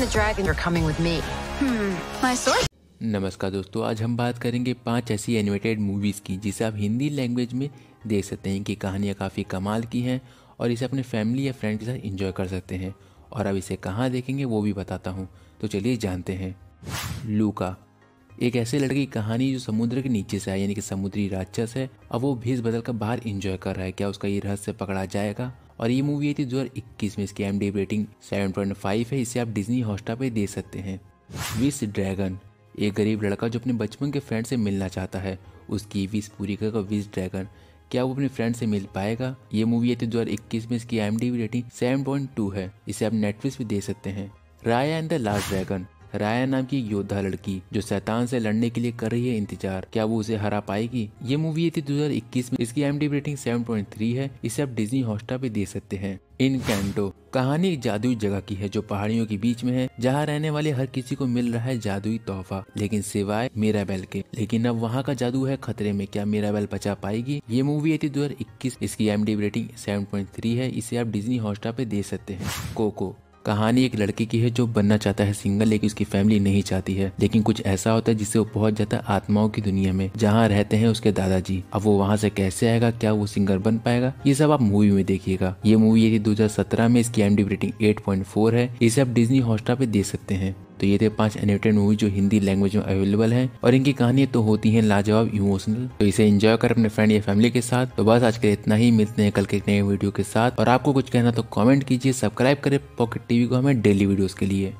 and the dragon. Are coming with me. Hmm, my source. नमस्कार दोस्तों आज हम बात करेंगे पाँच ऐसी एनिमेटेड मूवीज़ की जिसे आप हिंदी लैंग्वेज में देख सकते हैं कि कहानियाँ काफ़ी कमाल की हैं और इसे अपने फैमिली या फ्रेंड के साथ इंजॉय कर सकते हैं। और अब इसे कहाँ देखेंगे वो भी बताता हूँ। तो चलिए जानते हैं। लूका एक ऐसे लड़के की कहानी जो समुद्र के नीचे से है यानी कि समुद्री राक्षस है अब वो भेज बदल कर बाहर इंजॉय कर रहा है। क्या उसका ये रहस्य पकड़ा जाएगा? और ये मूवी आई थी दो में, इसकी एम रेटिंग 7.5 है, इसे आप डिज्नी हॉस्टा पे दे सकते हैं। विस ड्रैगन एक गरीब लड़का जो अपने बचपन के फ्रेंड से मिलना चाहता है, उसकी विश पूरी कर विस ड्रैगन क्या वो अपने फ्रेंड से मिल पाएगा? ये मूवी आई थी दो हज़ार इक्कीस में, इसकी एम रेटिंग 7.2 है, इसे आप नेटफ्लिक्स पे दे सकते हैं। राया and the last dragon Raya नाम की योद्धा लड़की, जो शैतान से लड़ने के लिए कर रही है इंतज़ार, क्या वो उसे हरा पाएगी? ये मूवी थी 2021 में, इसकी एम डी रेटिंग 7.3 है, इसे आप डिज्नी हॉस्टा पे दे सकते हैं। इन कैंटो कहानी एक जादुई जगह की है, जो पहाड़ियों के बीच में है, जहाँ रहने वाले हर किसी को मिल रहा है जादुई तोहफा, लेकिन सिवाय मेराबेल के। लेकिन अब वहाँ का जादू है खतरे में, क्या मेराबेल बचा पाएगी? ये मूवी आई थी दो इसकी एम रेटिंग 7.3 है, इसे आप डिज्नी हॉस्टा पे दे सकते हैं। कोको कहानी एक लड़की की है जो बनना चाहता है सिंगर लेकिन उसकी फैमिली नहीं चाहती है। लेकिन कुछ ऐसा होता है जिससे वो पहुँच जाता है आत्माओं की दुनिया में, जहाँ रहते हैं उसके दादाजी। अब वो वहाँ से कैसे आएगा? क्या वो सिंगर बन पाएगा? ये सब आप मूवी में देखिएगा। ये मूवी दो में इसकी एम रेटिंग एट है। इसे आप डिजनी हॉटस्टार पे देख सकते हैं। तो ये थे पाँच एनिमेटेड मूवी जो हिंदी लैंग्वेज में अवेलेबल है और इनकी कहानियाँ तो होती हैं लाजवाब इमोशनल तो इसे एंजॉय कर अपने फ्रेंड या फैमिली के साथ। तो बस आज के इतना ही। मिलते हैं कल के नए वीडियो के साथ। और आपको कुछ कहना तो कॉमेंट कीजिए। सब्सक्राइब करें। पॉकेट टीवी को हमें डेली वीडियोस के लिए।